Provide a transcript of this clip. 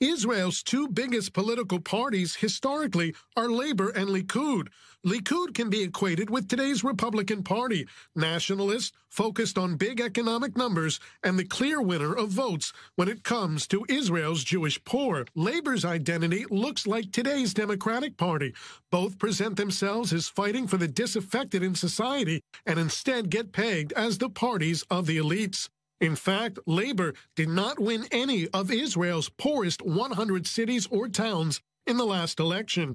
Israel's two biggest political parties historically are Labor and Likud. Likud can be equated with today's Republican Party, nationalist, focused on big economic numbers, and the clear winner of votes when it comes to Israel's Jewish poor. Labor's identity looks like today's Democratic Party. Both present themselves as fighting for the disaffected in society and instead get pegged as the parties of the elites. In fact, Labor did not win any of Israel's poorest 100 cities or towns in the last election.